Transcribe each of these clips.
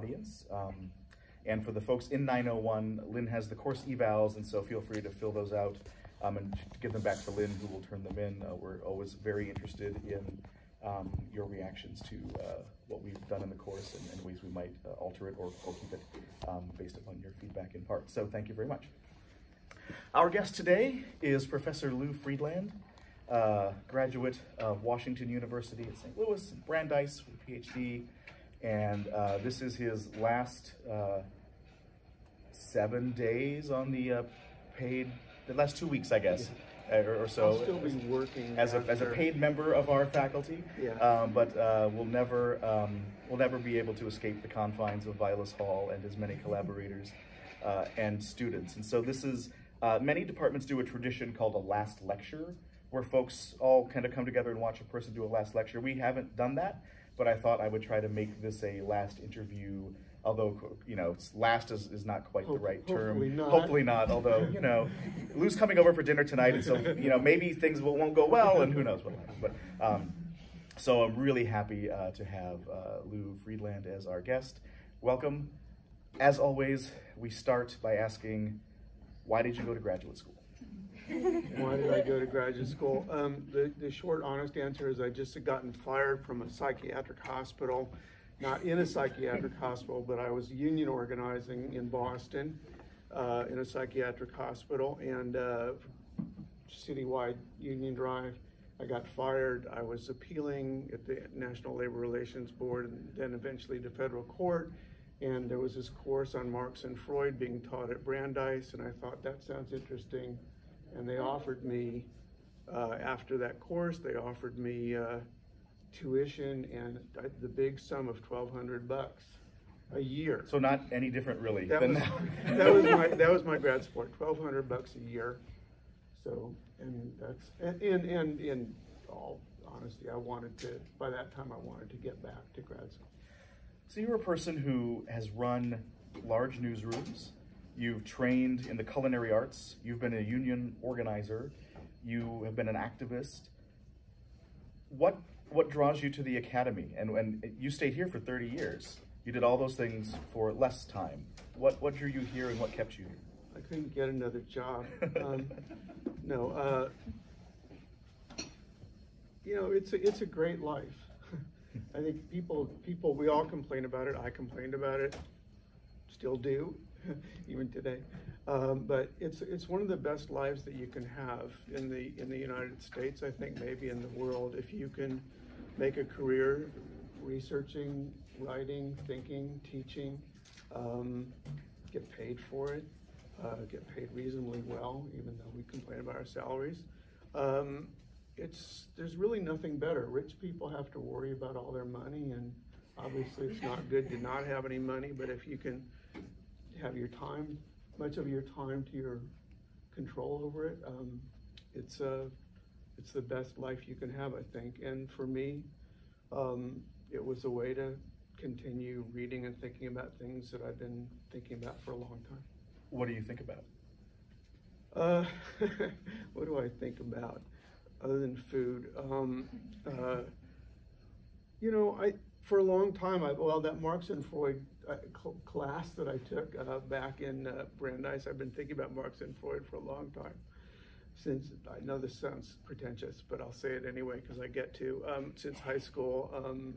audience. Um, and for the folks in 901, Lynn has the course evals, and so feel free to fill those out um, and give them back to Lynn, who will turn them in. Uh, we're always very interested in um, your reactions to uh, what we've done in the course and, and ways we might uh, alter it or, or keep it um, based upon your feedback in part. So thank you very much. Our guest today is Professor Lew Friedland, uh, graduate of Washington University at St. Louis, Brandeis with a PhD, and uh, this is his last uh, seven days on the uh, paid, the last two weeks, I guess, or, or so. I'll still be working as a, as a paid member of our faculty, Yeah. um, but uh, we'll never um, we'll never be able to escape the confines of Vilas Hall and his many collaborators uh, and students. And so this is uh, many departments do a tradition called a last lecture, where folks all kind of come together and watch a person do a last lecture. We haven't done that, but I thought I would try to make this a last interview. Although you know, last is, is not quite the Hope- right term. hopefully not. Hopefully not. Although you know, Lew's coming over for dinner tonight, and so you know maybe things will, won't go well, and who knows what will happen. But um, so I'm really happy uh, to have uh, Lew Friedland as our guest. Welcome. As always, we start by asking, why did you go to graduate school? Why did I go to graduate school? Um, the, the short, honest answer is I just had gotten fired from a psychiatric hospital, not in a psychiatric hospital, but I was union organizing in Boston uh, in a psychiatric hospital and uh, citywide union drive. I got fired. I was appealing at the National Labor Relations Board and then eventually to federal court. And there was this course on Marx and Freud being taught at Brandeis, and I thought that sounds interesting. And they offered me, uh, after that course, they offered me uh, tuition and uh, the big sum of twelve hundred bucks a year. So not any different really That than was, now. that was my, that was my grad support, twelve hundred bucks a year. So, and that's, and, and, and in all honesty, I wanted to, by that time, I wanted to get back to grad school. So you're a person who has run large newsrooms. You've trained in the culinary arts. You've been a union organizer. You have been an activist. What what draws you to the academy? And and you stayed here for 30 years. You did all those things for less time. What what drew you here and what kept you here? I couldn't get another job. Um, no, uh, you know, it's a, it's a great life. I think people, people, we all complain about it. I complained about it, still do, even today. Um, but it's, it's one of the best lives that you can have in the, in the United States, I think maybe in the world, if you can make a career researching, writing, thinking, teaching, um, get paid for it, uh, get paid reasonably well, even though we complain about our salaries. Um, it's, there's really nothing better. Rich people have to worry about all their money and obviously it's not good to not have any money, but if you can have your time, much of your time to your control over it, um, it's, a, it's the best life you can have, I think. And for me, um, it was a way to continue reading and thinking about things that I've been thinking about for a long time. What do you think about? Uh, what do I think about other than food? Um, uh, you know, I for a long time, I've, well that Marx and Freud uh, cl- class that I took uh, back in uh, Brandeis, I've been thinking about Marx and Freud for a long time. Since I know this sounds pretentious, but I'll say it anyway because I get to. Um, since high school, um,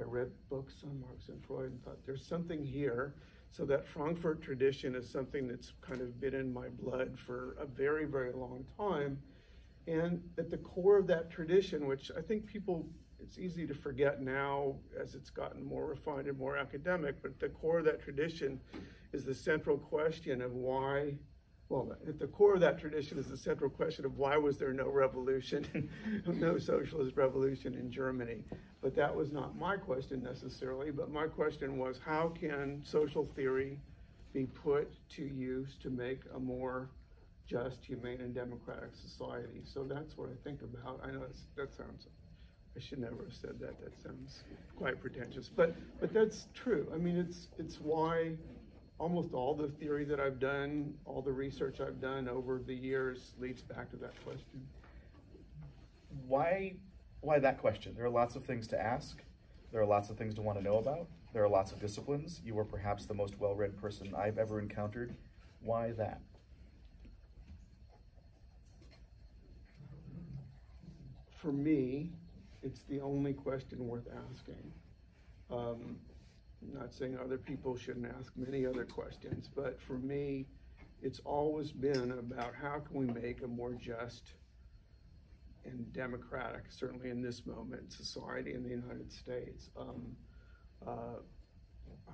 I read books on Marx and Freud and thought there's something here. So that Frankfurt tradition is something that's kind of been in my blood for a very, very long time. And at the core of that tradition, which I think people, it's easy to forget now as it's gotten more refined and more academic, but the core of that tradition is the central question of why, well, at the core of that tradition is the central question of why was there no revolution, no socialist revolution in Germany. But that was not my question necessarily, but my question was how can social theory be put to use to make a more just, humane, and democratic society? So that's what I think about. I know that's, that sounds, I should never have said that. That sounds quite pretentious, but but that's true. I mean, it's it's why almost all the theory that I've done, all the research I've done over the years leads back to that question. Why why that question? There are lots of things to ask. There are lots of things to want to know about. There are lots of disciplines. You are perhaps the most well-read person I've ever encountered. Why that? For me, it's the only question worth asking. Um, not saying other people shouldn't ask many other questions, but for me, it's always been about how can we make a more just and democratic, certainly in this moment, society in the United States. Um, uh,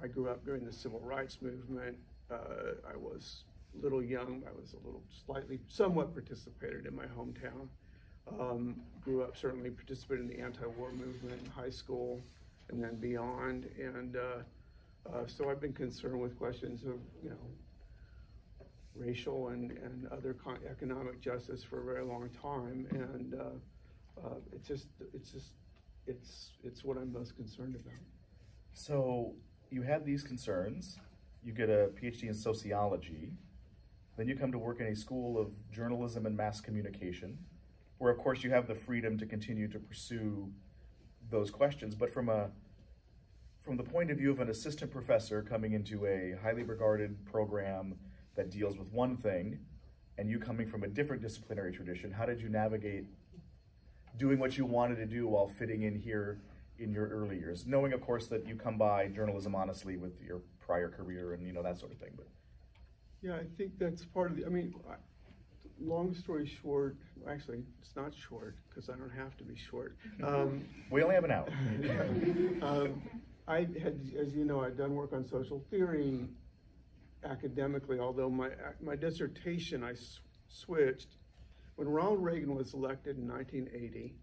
I grew up during the civil rights movement. Uh, I was a little young. I was a little slightly, somewhat participated in my hometown. Um, grew up certainly participated in the anti-war movement in high school and then beyond. And uh, uh, so I've been concerned with questions of, you know, racial and, and other economic justice for a very long time. And uh, uh, it's just, it's just, it's, it's what I'm most concerned about. So you had these concerns. You get a PhD in sociology. Then you come to work in a school of journalism and mass communication, where of course you have the freedom to continue to pursue those questions. But from a from the point of view of an assistant professor coming into a highly regarded program that deals with one thing, and you coming from a different disciplinary tradition, how did you navigate doing what you wanted to do while fitting in here in your early years, knowing of course that you come by journalism honestly with your prior career and you know that sort of thing. But yeah, I think that's part of the. I mean, long story short, actually, it's not short because I don't have to be short. Um, we only have an hour. um, I had, as you know, I'd done work on social theory academically, although my, my dissertation I switched. When Ronald Reagan was elected in 1980,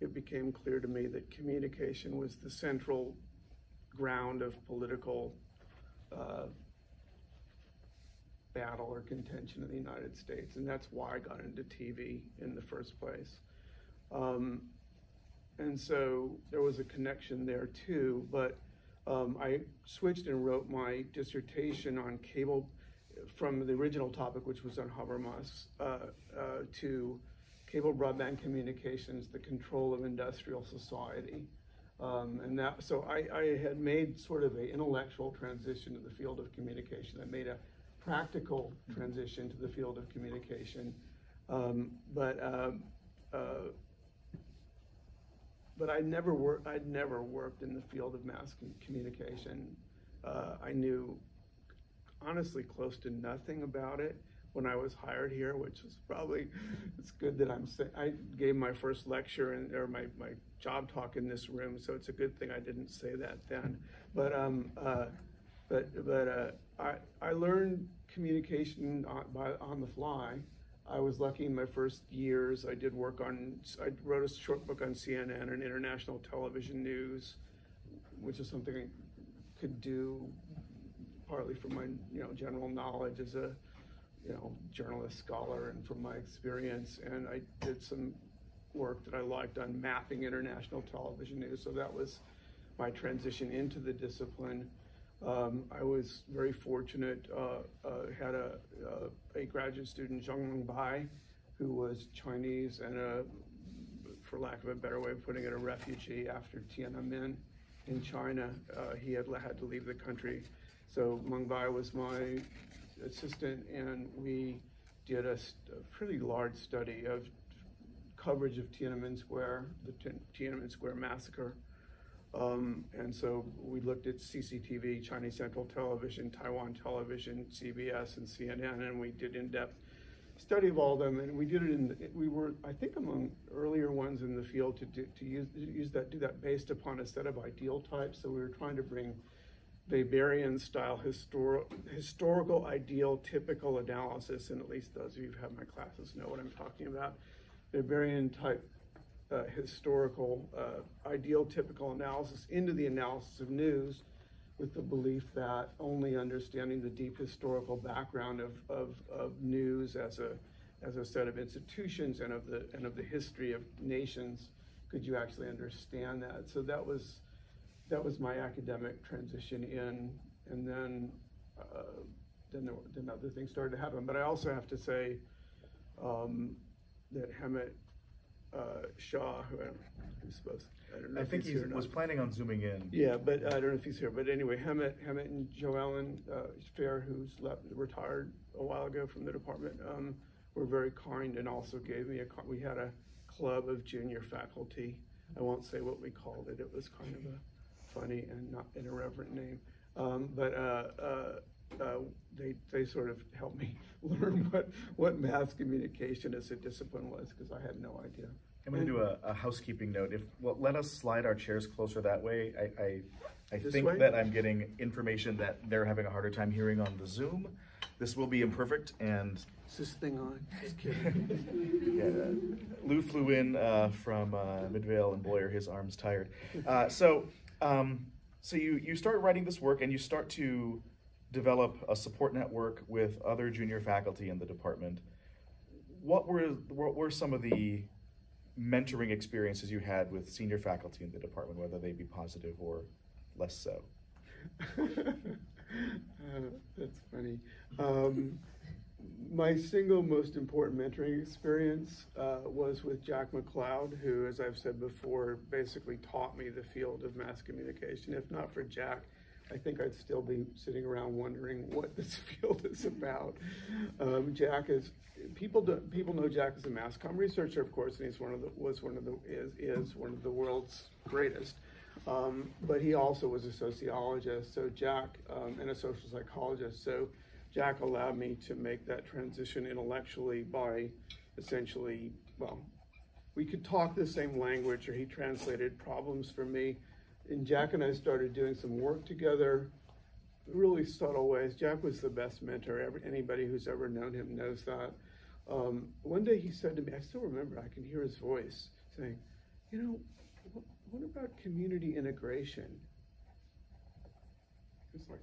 it became clear to me that communication was the central ground of political uh, battle or contention in the United States, and that's why I got into TV in the first place. Um, and so there was a connection there too, but um, I switched and wrote my dissertation on cable from the original topic, which was on Habermas, uh, uh, to cable broadband communications, the control of industrial society. Um, and that, so I, I, had made sort of an intellectual transition to the field of communication. I made a practical transition to the field of communication. Um, but uh, uh, but I never worked. I'd never worked in the field of mass communication. Uh, I knew honestly close to nothing about it when I was hired here, which was probably it's good that I'm. I gave my first lecture and or my my job talk in this room, so it's a good thing I didn't say that then. But um, uh, but but uh, I I learned communication on, by on the fly. I was lucky in my first years. I did work on, I wrote a short book on CNN and international television news, which is something I could do partly from my, you know, general knowledge as a, you know, journalist scholar and from my experience. And I did some work that I liked on mapping international television news. So that was my transition into the discipline. Um, I was very fortunate, uh, uh, had a, uh, a graduate student, Zhang Bai, who was Chinese and a, for lack of a better way of putting it, a refugee after Tiananmen in China. Uh, he had had to leave the country. So Meng Bai was my assistant and we did a, a pretty large study of coverage of Tiananmen Square, the Tiananmen Square massacre. Um, and so we looked at CCTV, Chinese Central Television, Taiwan Television, CBS, and CNN, and we did in-depth study of all of them. And we did it in, the, we were, I think, among earlier ones in the field to, do, to use, use that, do that based upon a set of ideal types. So we were trying to bring Weberian style histor historical ideal typical analysis, and at least those of you who have my classes know what I'm talking about. Weberian type uh, historical, uh, ideal typical analysis into the analysis of news with the belief that only understanding the deep historical background of, of, of news as a, as a set of institutions and of, the, and of the history of nations could you actually understand that. So that was, that was my academic transition in, and then, uh, then, there, then other things started to happen. But I also have to say um, that Hemant uh, Shah, who I don't, who's supposed, I don't know I if think he's he here or was not. planning on zooming in. Yeah, but I don't know if he's here. But anyway, Hemant, Hemant and Joellen uh, Fair, who's left, retired a while ago from the department, um, were very kind and also gave me a. We had a club of junior faculty. I won't say what we called it. It was kind of a funny and not an irreverent name. Um, but uh, uh, uh, they they sort of helped me learn what what mass communication as a discipline was because I had no idea. I'm going to do a, a housekeeping note. If well, let us slide our chairs closer that way. I I, I think way? that I'm getting information that they're having a harder time hearing on the Zoom. This will be imperfect, and Is this thing on? Just kidding. yeah, Lew flew in uh, from uh, Midvale and Boyer. His arm's tired. Uh, so um, so you you start writing this work, and you start to develop a support network with other junior faculty in the department. What were what were some of the mentoring experiences you had with senior faculty in the department, whether they be positive or less so? Uh, that's funny. Um, my single most important mentoring experience uh, was with Jack McLeod, who, as I've said before, basically taught me the field of mass communication. If not for Jack, I think I'd still be sitting around wondering what this field is about. Um, Jack is people do, people know Jack as a mass comm researcher, of course, and he's one of the was one of the is is one of the world's greatest. Um, but he also was a sociologist, so Jack, um, and a social psychologist. So Jack allowed me to make that transition intellectually by essentially, well, we could talk the same language, or he translated problems for me. And Jack and I started doing some work together, really subtle ways. Jack was the best mentor. Every, anybody who's ever known him knows that. Um, one day he said to me, I still remember, I can hear his voice saying, You know, what, what about community integration? It's like,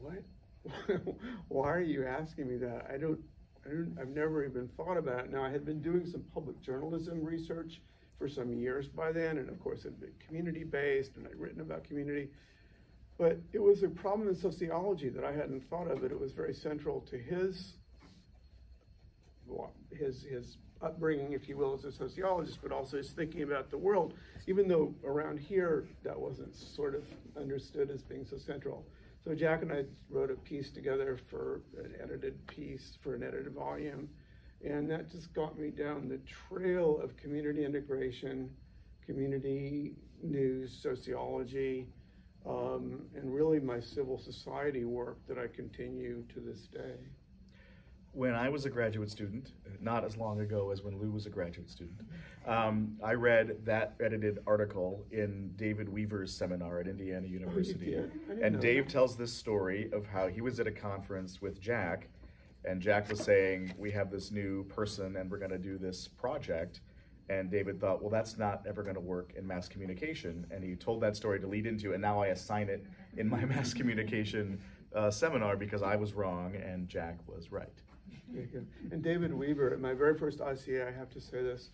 what? Why are you asking me that? I don't, I don't, I've never even thought about it. Now, I had been doing some public journalism research for some years by then, and of course, it had been community based, and I'd written about community. But it was a problem in sociology that I hadn't thought of. It it was very central to his his his upbringing, if you will, as a sociologist, but also his thinking about the world. Even though around here that wasn't sort of understood as being so central. So Jack and I wrote a piece together for an edited piece for an edited volume, and that just got me down the trail of community integration, community news, sociology, um, and really my civil society work that I continue to this day. When I was a graduate student, not as long ago as when Lew was a graduate student, um, I read that edited article in David Weaver's seminar at Indiana University. did? And Dave that. tells this story of how he was at a conference with Jack, and Jack was saying, We have this new person and we're going to do this project. And David thought, Well, that's not ever going to work in mass communication. And he told that story to lead into, and now I assign it in my mass communication uh, seminar because I was wrong and Jack was right. And David Weaver, at my very first ICA, I have to say this,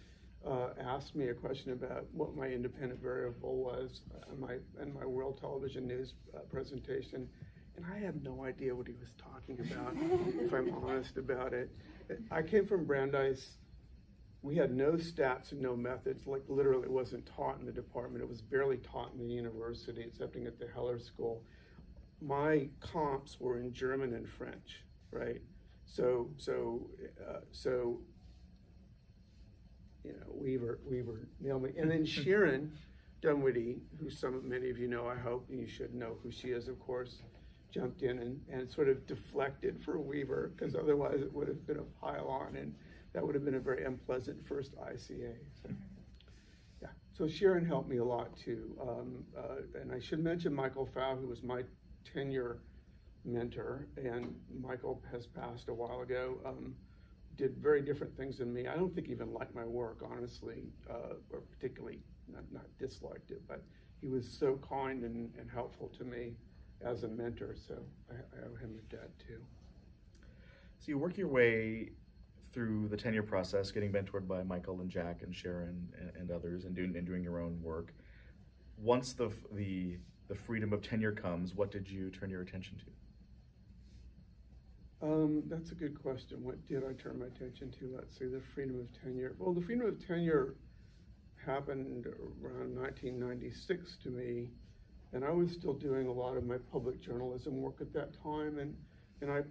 uh, asked me a question about what my independent variable was in my, in my World Television News uh, presentation. And I have no idea what he was talking about, if I'm honest about it. I came from Brandeis. We had no stats and no methods. Like literally, it wasn't taught in the department. It was barely taught in the university, excepting at the Heller School. My comps were in German and French, right? So, so, uh, so, you know, Weaver, Weaver me. And then Sharon Dunwoody, who some, many of you know, I hope, and you should know who she is, of course, jumped in and, and sort of deflected for Weaver, because otherwise it would have been a pile on, and that would have been a very unpleasant first ICA. So, yeah. So Sharon helped me a lot too. Um, uh, and I should mention Michael Pfau, who was my tenure mentor, and Michael has passed a while ago. Um, did very different things than me. I don't think he even liked my work, honestly, uh, or particularly not, not disliked it, but he was so kind and, and helpful to me as a mentor. So I, I owe him a debt too. So you work your way through the tenure process, getting mentored by Michael and Jack and Sharon and, and others, and doing and doing your own work. Once the the the freedom of tenure comes, what did you turn your attention to? Um, that's a good question. What did I turn my attention to? Let's see, the freedom of tenure. Well, the freedom of tenure happened around 1996 to me, and I was still doing a lot of my public journalism work at that time, and, and I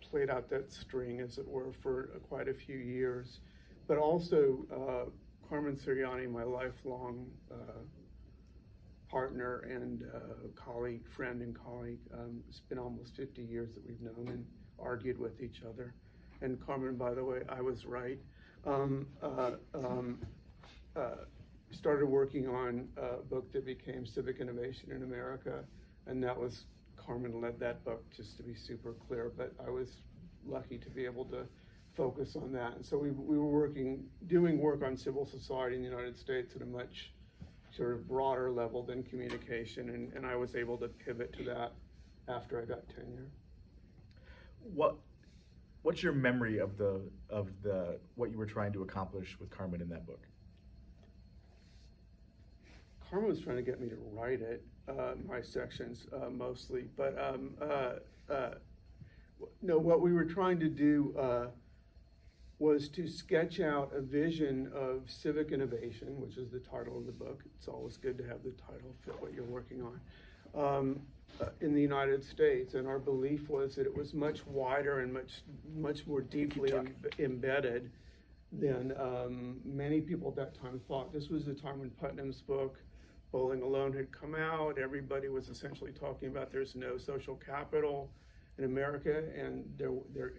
played out that string, as it were, for uh, quite a few years. But also, uh, Carmen Sirianni, my lifelong uh, partner and uh, colleague, friend and colleague. Um, it's been almost 50 years that we've known and argued with each other. And Carmen, by the way, I was right. Um, uh, um, started working on a book that became Civic Innovation in America, and that was Carmen led that book, just to be super clear. But I was lucky to be able to focus on that. And so we, we were working, doing work on civil society in the United States at a much sort of broader level than communication, and, and I was able to pivot to that after I got tenure. What what's your memory of the of the what you were trying to accomplish with Carmen in that book? Carmen was trying to get me to write it, uh, my sections uh, mostly, but um, uh, uh no, what we were trying to do uh, was to sketch out a vision of civic innovation, which is the title of the book. It's always good to have the title fit what you're working on. Um, uh, in the United States, and our belief was that it was much wider and much much more deeply Im- embedded than um, many people at that time thought. This was the time when Putnam's book, Bowling Alone, had come out. Everybody was essentially talking about there's no social capital in America, and there, there,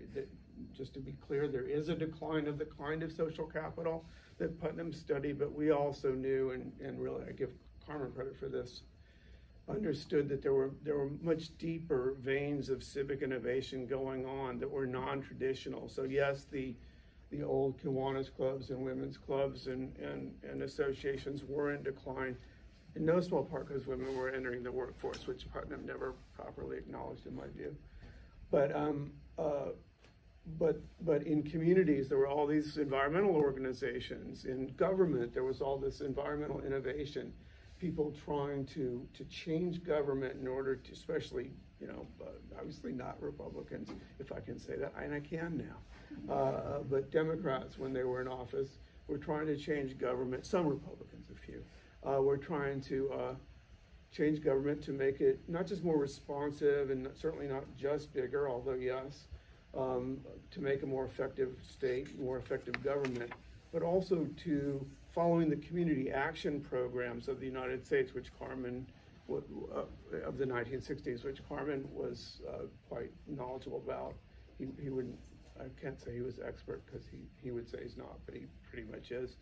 just to be clear, there is a decline of the kind of social capital that Putnam studied, but we also knew, and, and really I give Carmen credit for this, understood that there were there were much deeper veins of civic innovation going on that were non-traditional. So yes, the the old Kiwanis clubs and women's clubs and, and, and associations were in decline, in no small part because women were entering the workforce, which Putnam never properly acknowledged in my view. But um, uh, but but in communities there were all these environmental organizations. In government there was all this environmental innovation. People trying to to change government in order to especially you know uh, obviously not republicans if i can say that and i can now. Uh, but democrats when they were in office were trying to change government. Some republicans a few uh, were trying to uh, change government to make it not just more responsive and certainly not just bigger although yes um, to make a more effective state, more effective government, but also to following the community action programs of the United States, which Carmen, uh, of the 1960s, which Carmen was uh, quite knowledgeable about. He, he wouldn't, I can't say he was expert because he, he would say he's not, but he pretty much is.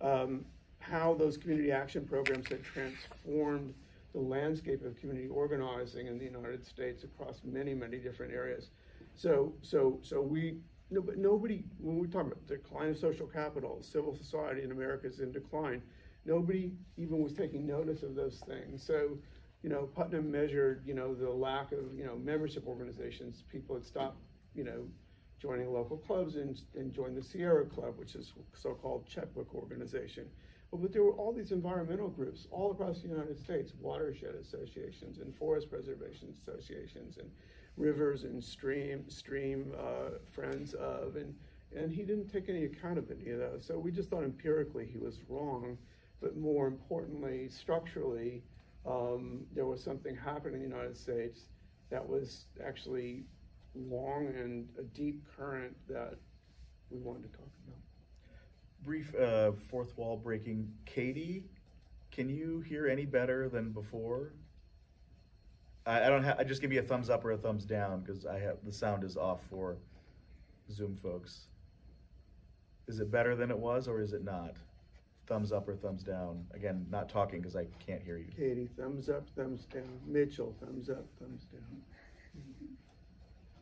Um, how those community action programs had transformed the landscape of community organizing in the United States across many, many different areas. So, so, so we, no, but nobody, when we talk about decline of social capital, civil society in America is in decline, nobody even was taking notice of those things. So, you know, Putnam measured, you know, the lack of, you know, membership organizations. People had stopped, you know, joining local clubs and, and joined the Sierra Club, which is so-called checkbook organization. But, there were all these environmental groups all across the United States, watershed associations and forest preservation associations and rivers and stream stream uh, friends of, and and he didn't take any account of any of those. So we just thought empirically he was wrong, but more importantly, structurally, um, there was something happening in the United States that was actually long and a deep current that we wanted to talk about. Brief uh, fourth wall breaking. Katie, can you hear any better than before? I, I don't have. I just give me a thumbs up or a thumbs down because I have the sound is off for Zoom folks. Is it better than it was or is it not? Thumbs up or thumbs down. Again, not talking because I can't hear you. Katie, thumbs up, thumbs down. Mitchell, thumbs up, thumbs down.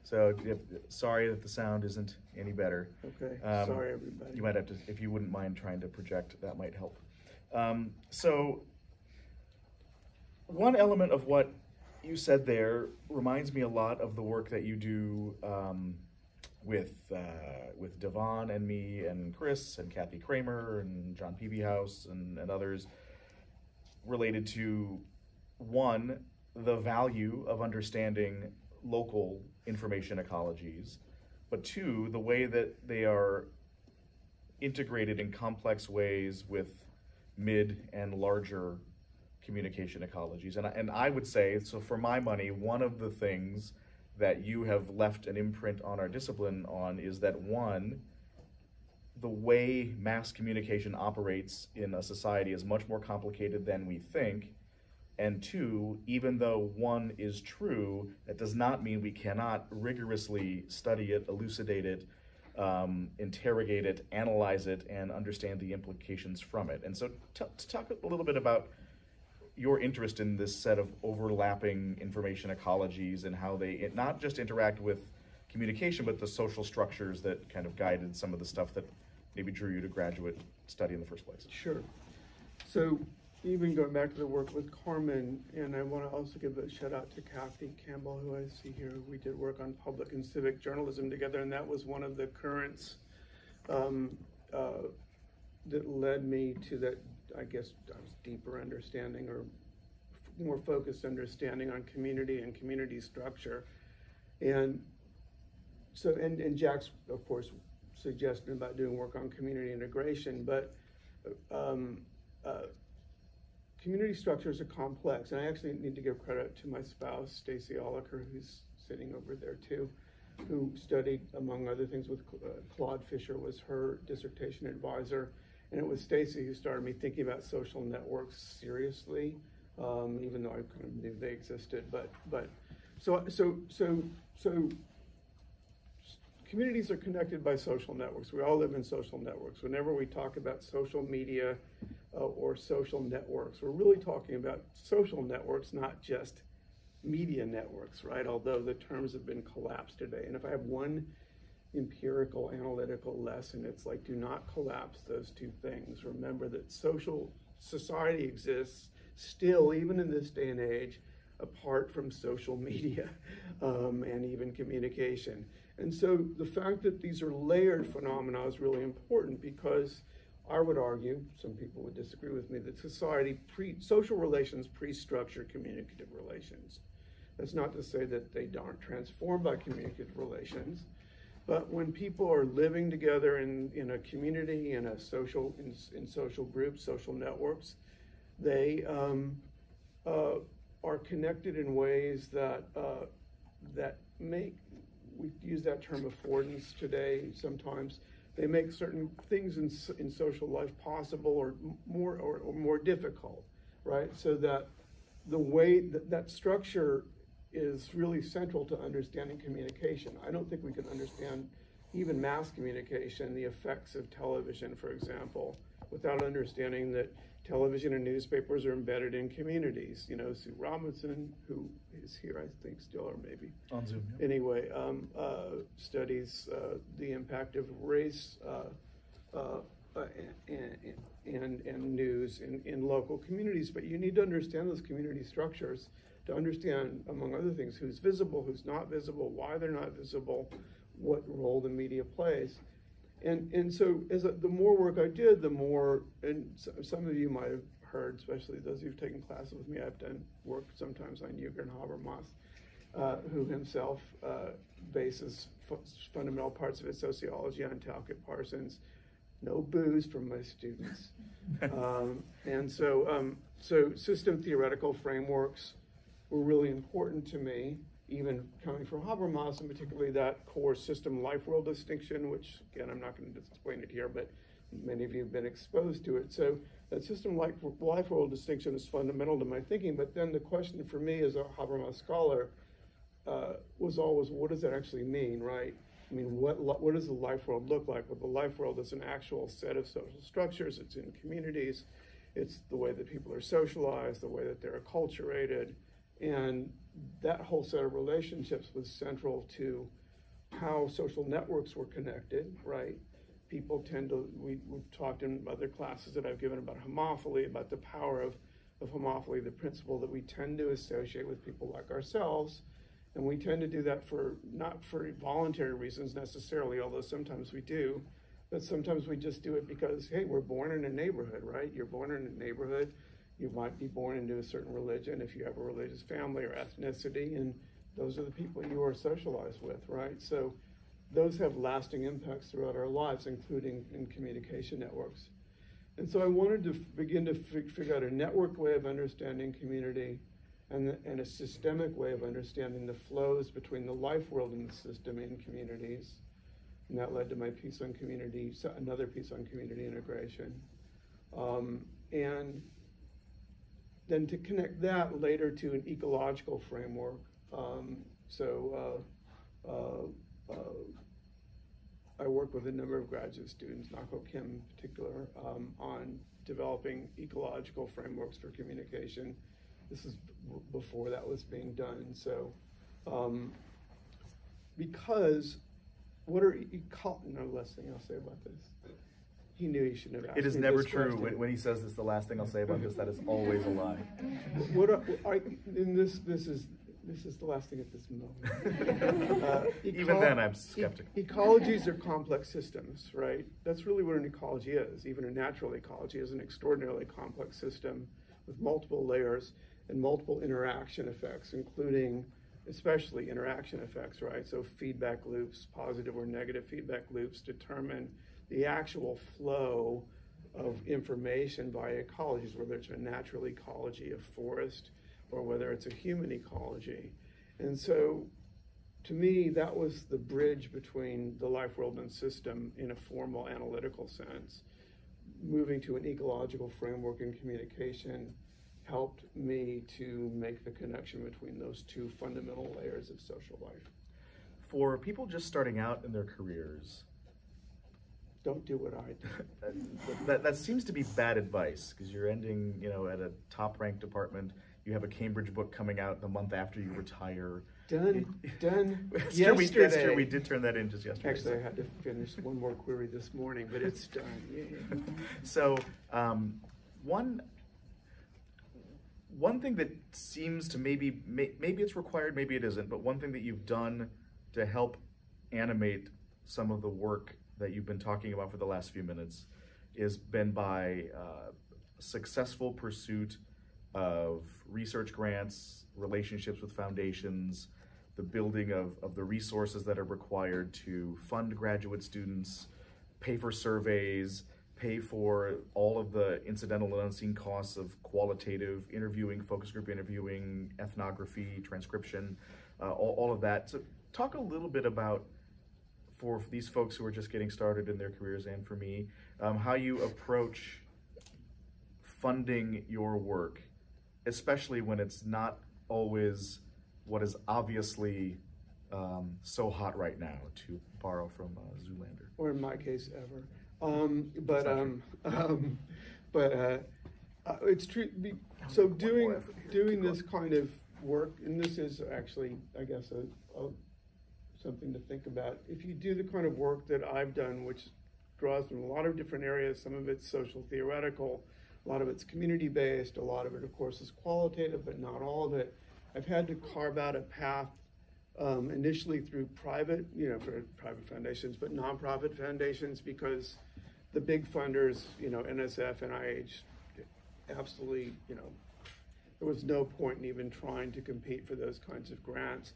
So if, sorry that the sound isn't any better. Okay, um, sorry everybody. You might have to, if you wouldn't mind trying to project, that might help. Um, so one element of what you said there reminds me a lot of the work that you do um, with uh, with Dhavan and me and Chris and Kathy Cramer and John Pevehouse and, and others related to one the value of understanding local information ecologies, but two the way that they are integrated in complex ways with mid and larger communication ecologies. And I, and I would say, so for my money, one of the things that you have left an imprint on our discipline on is that one, the way mass communication operates in a society is much more complicated than we think. And two, even though one is true, that does not mean we cannot rigorously study it, elucidate it, um, interrogate it, analyze it, and understand the implications from it. And so, to talk a little bit about your interest in this set of overlapping information ecologies and how they not just interact with communication, but the social structures that kind of guided some of the stuff that maybe drew you to graduate study in the first place. Sure. So even going back to the work with Carmen, and I want to also give a shout out to Kathy Campbell, who I see here. We did work on public and civic journalism together, and that was one of the currents um, uh, that led me to that, I guess, deeper understanding or more focused understanding on community and community structure. And so, and, and Jack's, of course, suggestion about doing work on community integration, but um, uh, community structures are complex, and I actually need to give credit to my spouse, Stacy Oliker, who's sitting over there too, who studied, among other things, with uh, Claude Fischer was her dissertation advisor, and it was Stacy who started me thinking about social networks seriously, um, even though I kind of knew they existed. But but so so so so communities are connected by social networks. We all live in social networks. Whenever we talk about social media uh, or social networks, we're really talking about social networks, not just media networks, right? Although the terms have been collapsed today. And if I have one empirical analytical lesson, it's like do not collapse those two things. Remember that social society exists still, even in this day and age, apart from social media um, and even communication. And so the fact that these are layered phenomena is really important because I would argue, some people would disagree with me, that society, pre, social relations pre-structure communicative relations. That's not to say that they aren't transformed by communicative relations, but when people are living together in, in a community, in a social, in, in social groups, social networks, they um, uh, are connected in ways that uh, that make we use that term affordance today sometimes. They make certain things in, in social life possible or more or, or more difficult, right? So that the way that, that structure is really central to understanding communication. I don't think we can understand even mass communication, the effects of television, for example, without understanding that television and newspapers are embedded in communities. You know, Sue Robinson, who is here, I think, still, or maybe on Zoom. Yeah. Anyway, um, uh, studies uh, the impact of race uh, uh and, and, and news in, in local communities. But you need to understand those community structures to understand, among other things, who's visible, who's not visible, why they're not visible, what role the media plays. And, and so as a, the more work I did, the more, and some of you might have heard, especially those who've taken classes with me, I've done work sometimes on Jürgen Habermas, uh, who himself uh, bases fundamental parts of his sociology on Talcott Parsons. No booze from my students. um, and so, um, so system theoretical frameworks were really important to me even coming from Habermas, and particularly that core system life world distinction, which again, I'm not going to explain it here, but many of you have been exposed to it. So that system life, life world distinction is fundamental to my thinking. But then the question for me as a Habermas scholar uh, was always, what does that actually mean, right? I mean, what, what does the life world look like? Well, the life world is an actual set of social structures. It's in communities. It's the way that people are socialized, the way that they're acculturated, and that whole set of relationships was central to how social networks were connected, right? People tend to, we, we've talked in other classes that I've given about homophily, about the power of, of homophily, the principle that we tend to associate with people like ourselves. And we tend to do that for not for voluntary reasons necessarily, although sometimes we do, but sometimes we just do it because, hey, we're born in a neighborhood, right? You're born in a neighborhood you might be born into a certain religion if you have a religious family or ethnicity, and those are the people you are socialized with, right? So those have lasting impacts throughout our lives, including in communication networks. And so I wanted to begin to figure out a networked way of understanding community and, the, and a systemic way of understanding the flows between the life world and the system in communities. And that led to my piece on community, another piece on community integration. Um, and then to connect that later to an ecological framework. Um, so uh, uh, uh, I work with a number of graduate students, Nakho Kim in particular, um, on developing ecological frameworks for communication. This is before that was being done. So, um, because what are eco- no less thing I'll say about this. He knew he shouldn't have asked. It is never true when, when, he says this. The last thing I'll say about this. That is always a lie. What are, I, in this this is this is the last thing at this moment. uh, even then, I'm skeptical. E ecologies are complex systems, right? That's really what an ecology is. Even a natural ecology is an extraordinarily complex system with multiple layers and multiple interaction effects, including especially interaction effects, right? So feedback loops, positive or negative feedback loops determine the actual flow of information via ecologies, whether it's a natural ecology, a forest, or whether it's a human ecology. And so to me, that was the bridge between the life world and system in a formal analytical sense. Moving to an ecological framework in communication helped me to make the connection between those two fundamental layers of social life. For people just starting out in their careers, don't do what I do. that, that seems to be bad advice because you're ending, you know, at a top ranked department you have a Cambridge book coming out the month after you retire. Done. Done. it's yesterday. We, true. We did turn that in just yesterday. Actually, I had to finish one more query this morning, but it's done. Yeah. so, um, one one thing that seems to maybe may, maybe it's required, maybe it isn't, but one thing that you've done to help animate some of the work that you've been talking about for the last few minutes is been by uh, successful pursuit of research grants, relationships with foundations, the building of, of the resources that are required to fund graduate students, pay for surveys, pay for all of the incidental and unseen costs of qualitative interviewing, focus group interviewing, ethnography, transcription, uh, all, all of that. So talk a little bit about, for these folks who are just getting started in their careers and for me, um, how you approach funding your work especially when it's not always what is obviously um, so hot right now, to borrow from uh, Zoolander. Or in my case, ever. Um, but um, um, but uh, uh, it's true. So doing doing this kind of work, and this is actually, I guess, a, a, something to think about. If you do the kind of work that I've done, which draws from a lot of different areas, some of it's social theoretical, a lot of it's community based, a lot of it, of course, is qualitative, but not all of it. I've had to carve out a path um, initially through private, you know, for private foundations, but nonprofit foundations because the big funders, you know, NSF, and NIH, absolutely, you know, there was no point in even trying to compete for those kinds of grants.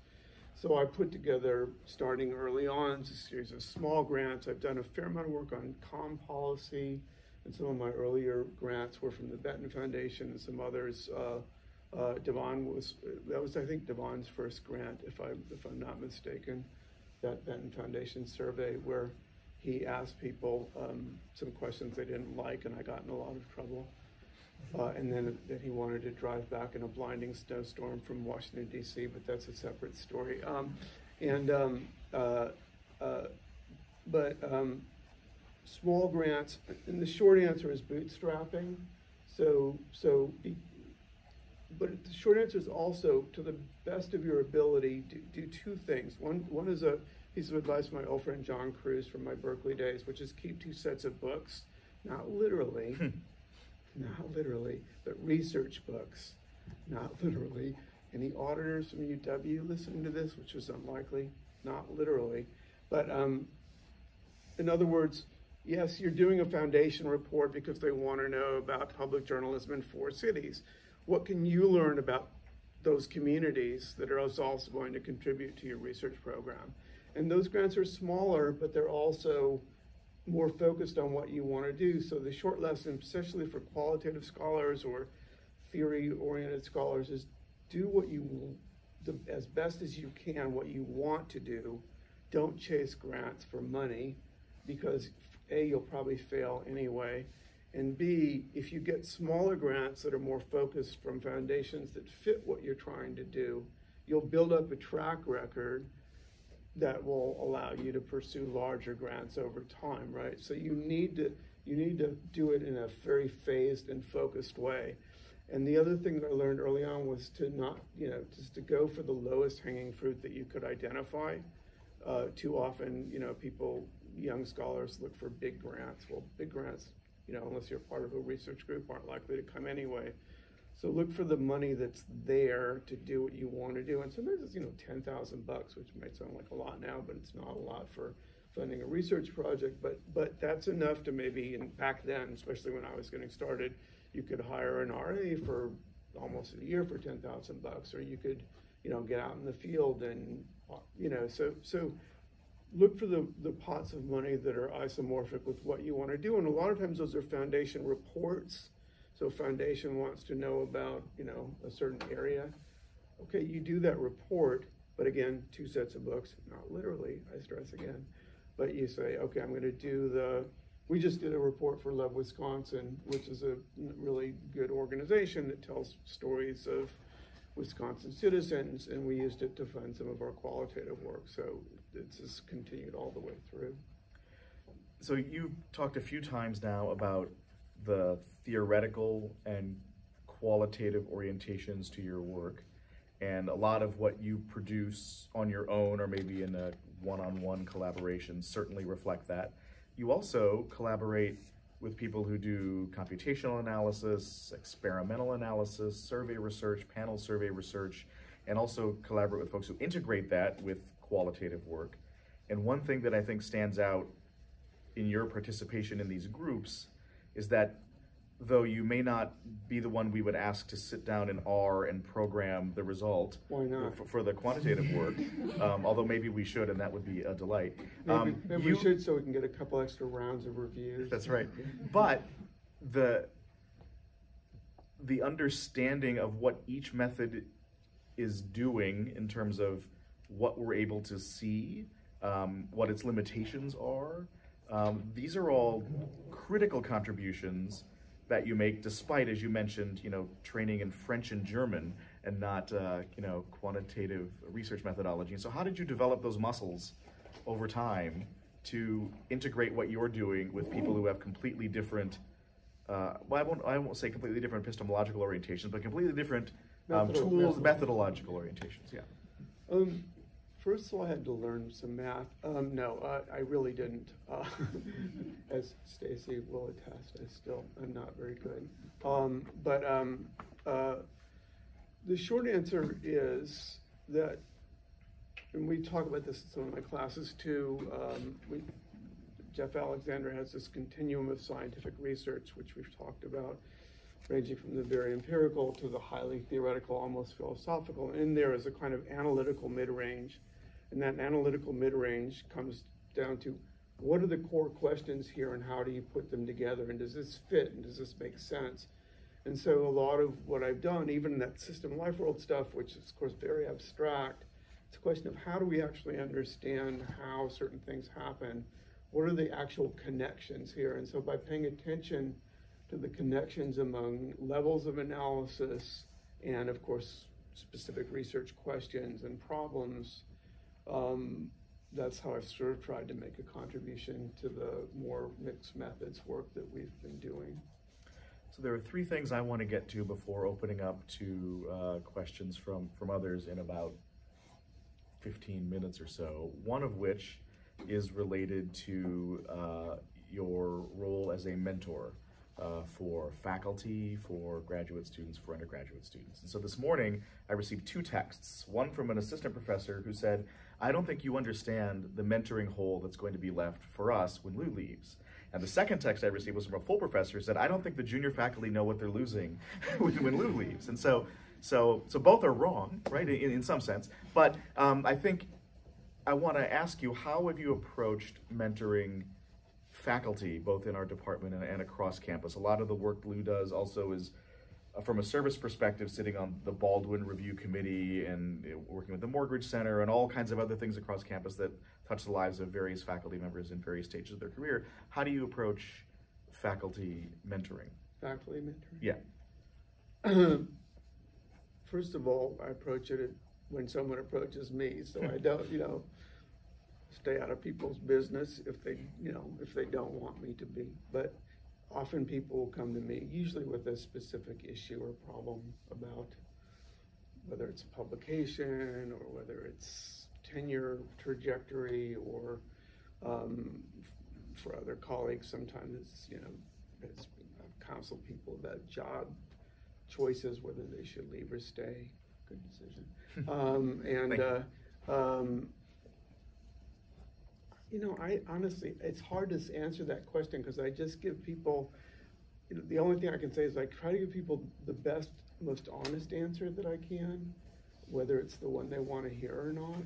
So I put together, starting early on, a series of small grants. I've done a fair amount of work on com policy, and some of my earlier grants were from the Benton Foundation and some others. Uh, uh, Dhavan was that was I think Dhavan's first grant, if I if I'm not mistaken, that Benton Foundation survey where he asked people um, some questions they didn't like, and I got in a lot of trouble. Uh, and then that he wanted to drive back in a blinding snowstorm from Washington D.C., but that's a separate story. Um, and um, uh, uh, but um, small grants, and the short answer is bootstrapping. So, so, be, but the short answer is also, to the best of your ability, do, do two things. One, one is a piece of advice from my old friend John Cruz from my Berkeley days, which is keep two sets of books, not literally, hmm. Not literally, but research books, not literally. Any auditors from UW listening to this, which is unlikely, not literally, but um, in other words, yes, you're doing a foundation report because they want to know about public journalism in four cities. What can you learn about those communities that are also going to contribute to your research program? And those grants are smaller, but they're also more focused on what you want to do. So the short lesson, especially for qualitative scholars or theory-oriented scholars, is do what you, the, as best as you can, what you want to do. Don't chase grants for money because A, you'll probably fail anyway. And B, if you get smaller grants that are more focused from foundations that fit what you're trying to do, you'll build up a track record that will allow you to pursue larger grants over time, right? So you need to you need to do it in a very phased and focused way. And the other thing that I learned early on was to not, you know, just to go for the lowest hanging fruit that you could identify. Uh, too often, you know, people, young scholars look for big grants. Well, big grants, you know, unless you're part of a research group, aren't likely to come anyway. So look for the money that's there to do what you want to do. And sometimes it's, you know, 10,000 bucks, which might sound like a lot now, but it's not a lot for funding a research project. But, but that's enough to maybe, and back then, especially when I was getting started, you could hire an RA for almost a year for 10,000 bucks, or you could, you know, get out in the field and, you know, so, so look for the, the pots of money that are isomorphic with what you want to do. And a lot of times those are foundation reports so foundation wants to know about, you know, a certain area. Okay, you do that report, but again, two sets of books, not literally, I stress again. But you say, okay, I'm going to do the, we just did a report for Love Wisconsin, which is a really good organization that tells stories of Wisconsin citizens, and we used it to fund some of our qualitative work. So it's just continued all the way through. So you've talked a few times now about the theoretical and qualitative orientations to your work. And a lot of what you produce on your own or maybe in a one-on-one collaboration certainly reflect that. You also collaborate with people who do computational analysis, experimental analysis, survey research, panel survey research, and also collaborate with folks who integrate that with qualitative work. And one thing that I think stands out in your participation in these groups is that though you may not be the one we would ask to sit down in R and program the result? For, for the quantitative work, um, although maybe we should, and that would be a delight. Maybe, Um, maybe you- we should so we can get a couple extra rounds of reviews. That's right. But the the understanding of what each method is doing in terms of what we're able to see, um, what its limitations are, um, these are all critical contributions that you make, despite, as you mentioned, you know, training in French and German and not, uh, you know, quantitative research methodology. And so, how did you develop those muscles over time to integrate what you're doing with people who have completely different? Uh, well, I won't, I won't say completely different epistemological orientations, but completely different um, tools, methodological orientations. Yeah. Um, first of all, I had to learn some math. Um, no, uh, I really didn't. Uh, as Stacy will attest, I still am not very good. Um, but um, uh, the short answer is that, and we talk about this in some of my classes too. Um, we, Jeff Alexander has this continuum of scientific research, which we've talked about, ranging from the very empirical to the highly theoretical, almost philosophical. And in there is a kind of analytical mid-range. And that analytical mid-range comes down to what are the core questions here and how do you put them together? And does this fit and does this make sense? And so a lot of what I've done, even that system life world stuff, which is of course very abstract, it's a question of how do we actually understand how certain things happen? What are the actual connections here? And so by paying attention to the connections among levels of analysis and of course specific research questions and problems, um, that's how I've sort of tried to make a contribution to the more mixed methods work that we've been doing. So there are three things I want to get to before opening up to uh, questions from, from others in about 15 minutes or so. One of which is related to uh, your role as a mentor uh, for faculty, for graduate students, for undergraduate students. And so this morning I received two texts. One from an assistant professor who said, I don't think you understand the mentoring hole that's going to be left for us when Lew leaves. And the second text I received was from a full professor who said, I don't think the junior faculty know what they're losing when, Lew leaves. And so, so, so both are wrong, right, in, in some sense. But um, I think I want to ask you, how have you approached mentoring faculty, both in our department and, and across campus. A lot of the work Lew does also is from a service perspective, sitting on the Baldwin Review Committee and uh, working with the Morgridge Center and all kinds of other things across campus that touch the lives of various faculty members in various stages of their career. How do you approach faculty mentoring? Faculty mentoring? Yeah. First of all, I approach it when someone approaches me, so I don't, you know, stay out of people's business if they, you know, if they don't want me to be. But often people will come to me, usually with a specific issue or problem about whether it's publication or whether it's tenure trajectory or um, for other colleagues, sometimes it's, you know, it's counsel people about job choices, whether they should leave or stay. Good decision. um, and uh, um, you know, I honestly, it's hard to answer that question because I just give people. You know, the only thing I can say is I try to give people the best, most honest answer that I can, whether it's the one they want to hear or not.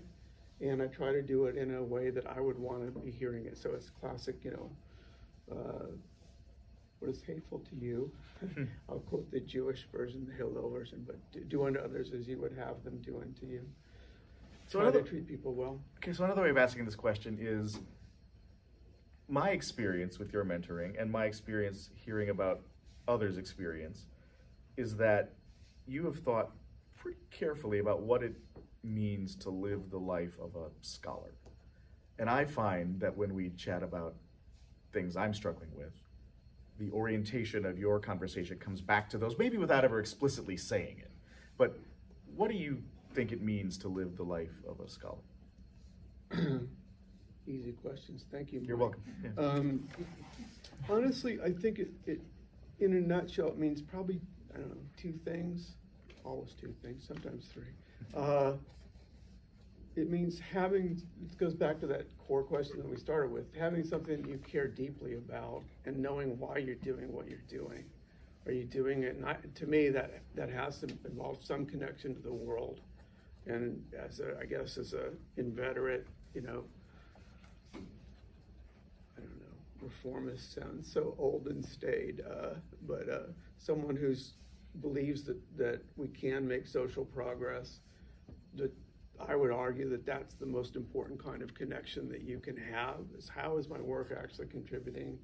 And I try to do it in a way that I would want to be hearing it. So it's classic, you know. Uh, what is hateful to you. I'll quote the Jewish version, the Hillel version, but do unto others as you would have them do unto you. So another, treat people well. Okay, so another way of asking this question is my experience with your mentoring and my experience hearing about others' experience is that you have thought pretty carefully about what it means to live the life of a scholar. And I find that when we chat about things I'm struggling with, the orientation of your conversation comes back to those, maybe without ever explicitly saying it. But what do you think it means to live the life of a scholar? Easy questions. Thank you. Mike. You're welcome. Yeah. Um, honestly, I think it, it, in a nutshell, it means probably, I don't know, two things. Always two things, sometimes three. Uh, it means having, it goes back to that core question that we started with, having something that you care deeply about and knowing why you're doing what you're doing. Are you doing it? And to me, that, that has to involve some connection to the world. And as a, I guess as a inveterate, you know, I don't know, reformist sounds so old and staid, uh, but uh, someone who's believes that, that we can make social progress, that I would argue that that's the most important kind of connection that you can have is how is my work actually contributing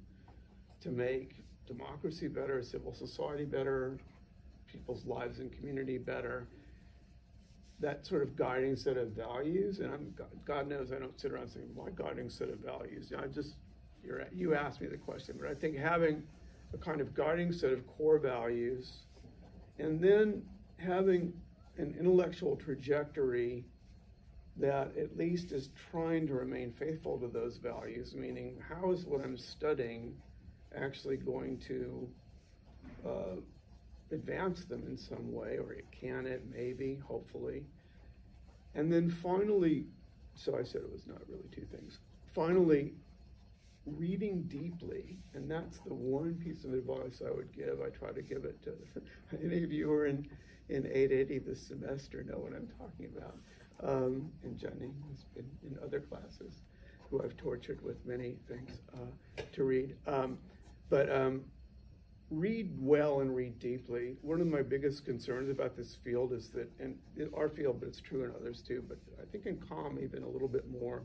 to make democracy better, civil society better, people's lives and community better. That sort of guiding set of values, and I'm God knows I don't sit around saying my guiding set of values. I just you asked me the question, but I think having a kind of guiding set of core values, and then having an intellectual trajectory that at least is trying to remain faithful to those values, meaning how is what I'm studying actually going to uh, advance them in some way, or it can it, maybe, hopefully. And then finally, so I said it was not really two things. Finally, reading deeply, and that's the one piece of advice I would give. I try to give it to any of you who are in, in 880 this semester know what I'm talking about um, and Jenny has been in other classes, who I've tortured with many things uh, to read. Um, but um, read well and read deeply. One of my biggest concerns about this field is that, and our field, but it's true in others too, but I think in COM even a little bit more,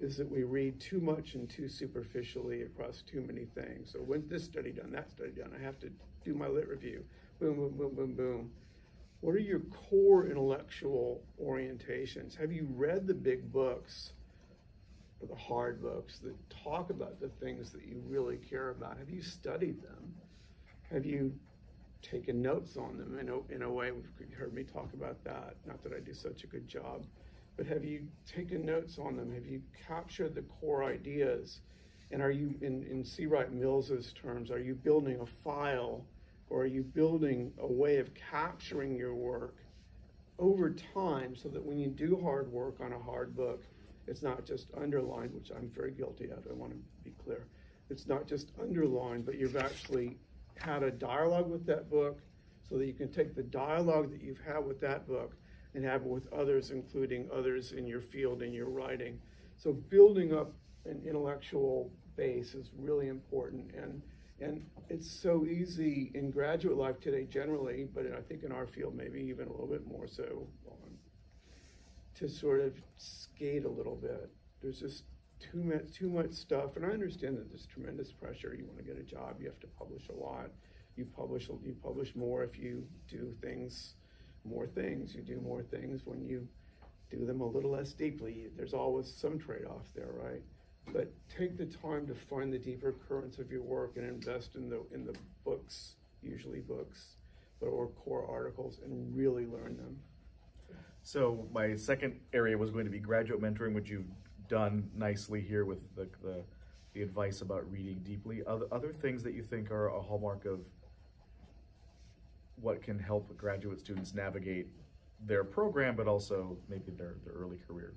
is that we read too much and too superficially across too many things. So when this study done, that study done, I have to do my lit review. Boom, boom, boom, boom, boom. What are your core intellectual orientations? Have you read the big books, or the hard books that talk about the things that you really care about? Have you studied them? Have you taken notes on them in a, in a way? You've heard me talk about that. Not that I do such a good job, but have you taken notes on them? Have you captured the core ideas? And are you, in, in C. Wright Mills's terms, are you building a file? Or are you building a way of capturing your work over time so that when you do hard work on a hard book, it's not just underlined, which I'm very guilty of, I want to be clear. It's not just underlined, but you've actually had a dialogue with that book so that you can take the dialogue that you've had with that book and have it with others, including others in your field and your writing. So building up an intellectual base is really important. And, and it's so easy in graduate life today generally, but I think in our field maybe even a little bit more so, to sort of skate a little bit. There's just too much, too much stuff, and I understand that there's tremendous pressure. You want to get a job, you have to publish a lot. You publish, you publish more if you do things, more things. You do more things when you do them a little less deeply. There's always some trade-off there, right? But take the time to find the deeper currents of your work and invest in the in the books, usually books, but or core articles, and really learn them. So my second area was going to be graduate mentoring, which you've done nicely here with the the, the advice about reading deeply. Other other things that you think are a hallmark of what can help graduate students navigate their program, but also maybe their, their early career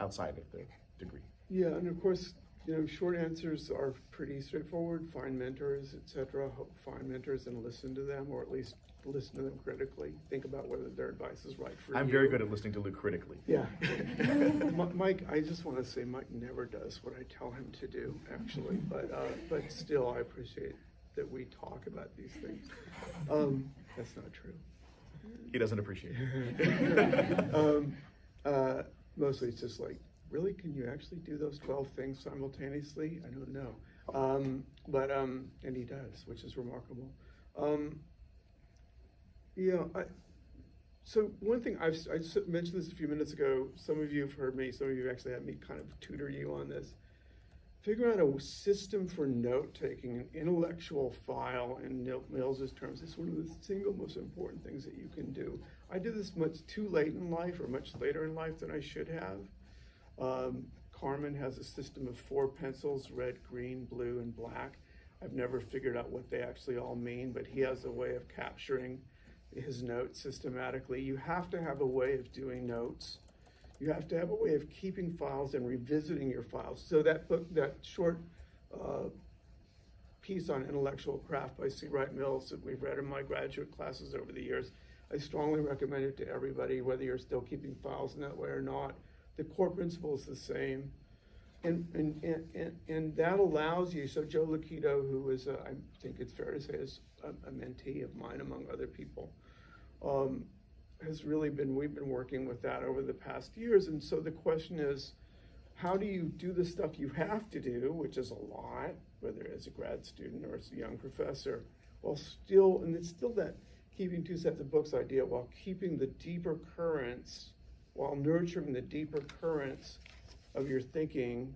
outside of their degree. Yeah, and of course, you know, short answers are pretty straightforward. Find mentors, etc. Find mentors and listen to them, or at least listen to them critically. Think about whether their advice is right for you. I'm very good at listening to Luke critically. Yeah. Mike, I just want to say Mike never does what I tell him to do, actually. But uh, but still, I appreciate that we talk about these things. Um, that's not true. He doesn't appreciate it. um, uh, mostly it's just like, really, can you actually do those 12 things simultaneously? I don't know. Um, but, um, and he does, which is remarkable. Um, yeah, I, so one thing I've, I mentioned this a few minutes ago. Some of you have heard me, some of you actually had me kind of tutor you on this figure out a system for note taking, an intellectual file in Mills's terms is one of the single most important things that you can do. I did this much too late in life or much later in life than I should have. Um, Carmen has a system of four pencils, red, green, blue, and black. I've never figured out what they actually all mean, but he has a way of capturing his notes systematically. You have to have a way of doing notes you have to have a way of keeping files and revisiting your files. So that book, that short uh, piece on intellectual craft by C. Wright Mills that we've read in my graduate classes over the years, I strongly recommend it to everybody, whether you're still keeping files in that way or not. The core principle is the same. And, and, and, and that allows you, so Joe Lukito, who is, a, I think it's fair to say, is a, a mentee of mine among other people, um, has really been, we've been working with that over the past years. And so the question is, how do you do the stuff you have to do, which is a lot, whether as a grad student or as a young professor, while still, and it's still that keeping two sets of books idea, while keeping the deeper currents, while nurturing the deeper currents of your thinking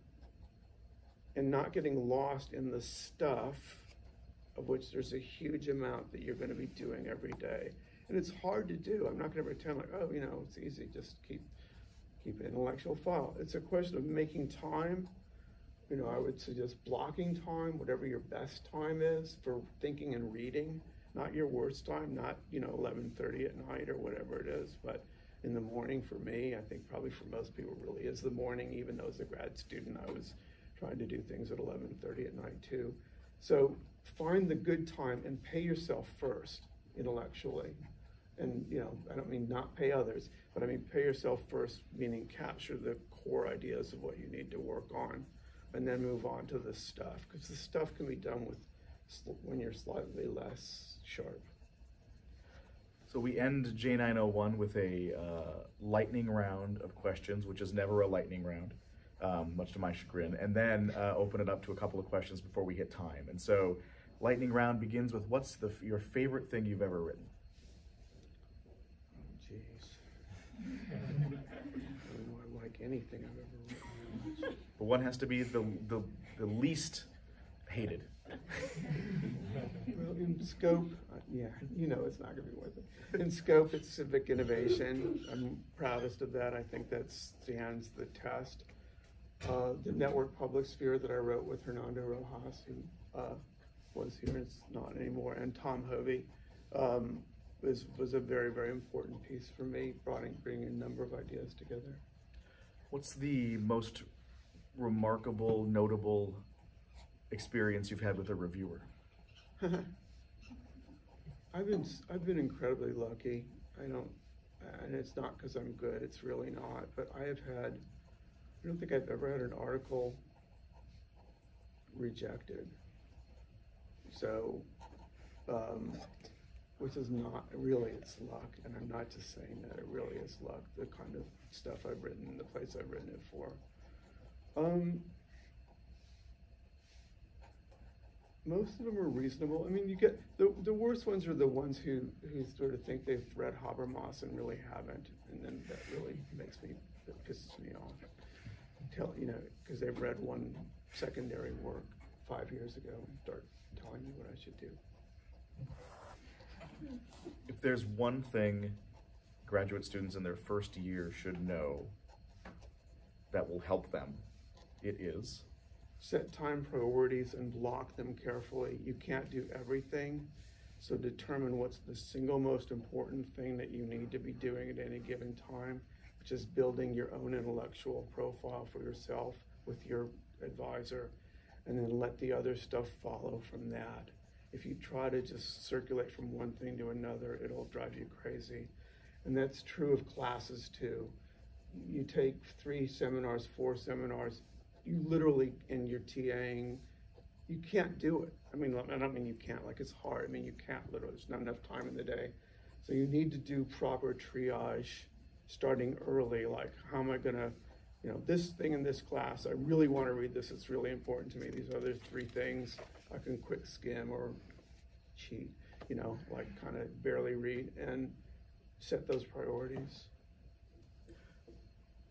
and not getting lost in the stuff of which there's a huge amount that you're going to be doing every day and it's hard to do. I'm not going to pretend like, oh, you know, it's easy. Just keep keep an intellectual file. It's a question of making time. You know, I would suggest blocking time, whatever your best time is for thinking and reading. Not your worst time, not you know 11:30 at night or whatever it is, but in the morning for me. I think probably for most people really is the morning. Even though as a grad student, I was trying to do things at 11:30 at night too. So find the good time and pay yourself first intellectually and you know, I don't mean not pay others, but I mean pay yourself first, meaning capture the core ideas of what you need to work on, and then move on to the stuff, because the stuff can be done with when you're slightly less sharp. So we end J901 with a uh, lightning round of questions, which is never a lightning round, um, much to my chagrin, and then uh, open it up to a couple of questions before we hit time. And so, lightning round begins with what's the, your favorite thing you've ever written? Jeez. I like anything I've ever written. But one has to be the, the, the least hated. Well, in scope, uh, yeah, you know it's not going to be worth it. In scope, it's civic innovation. I'm proudest of that. I think that stands the test. Uh, the network public sphere that I wrote with Hernando Rojas, who uh, was here, it's not anymore, and Tom Hovey. Um, was was a very very important piece for me, bringing a number of ideas together. What's the most remarkable, notable experience you've had with a reviewer? I've been I've been incredibly lucky. I don't, and it's not because I'm good. It's really not. But I have had. I don't think I've ever had an article rejected. So, um, which is not really it's luck, and I'm not just saying that it really is luck. The kind of stuff I've written, the place I've written it for. Um, most of them are reasonable. I mean, you get the the worst ones are the ones who who sort of think they've read Habermas and really haven't, and then that really makes me that pisses me off. Tell you know because they've read one secondary work five years ago and start telling me what I should do. If there's one thing graduate students in their first year should know that will help them, it is set time priorities and block them carefully. You can't do everything, so determine what's the single most important thing that you need to be doing at any given time, which is building your own intellectual profile for yourself with your advisor, and then let the other stuff follow from that. If you try to just circulate from one thing to another, it'll drive you crazy. And that's true of classes too. You take three seminars, four seminars, you literally, in your TAing, you can't do it. I mean, I don't mean you can't, like it's hard. I mean, you can't literally, there's not enough time in the day. So you need to do proper triage starting early. Like, how am I gonna, you know, this thing in this class, I really wanna read this, it's really important to me. These other three things I can quick skim or cheat, you know, like kind of barely read and set those priorities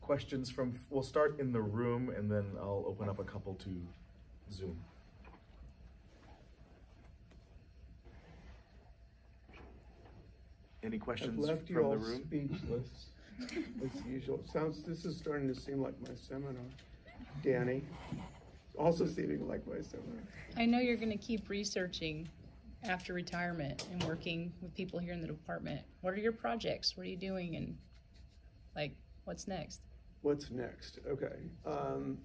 questions from, we'll start in the room and then I'll open up a couple to Zoom. Any questions I've left you from all the room? speechless, as usual. Sounds, this is starting to seem like my seminar. Danny, also seeming like my seminar. I know you're going to keep researching after retirement and working with people here in the department. What are your projects? What are you doing? And like, what's next? What's next? Okay. Um,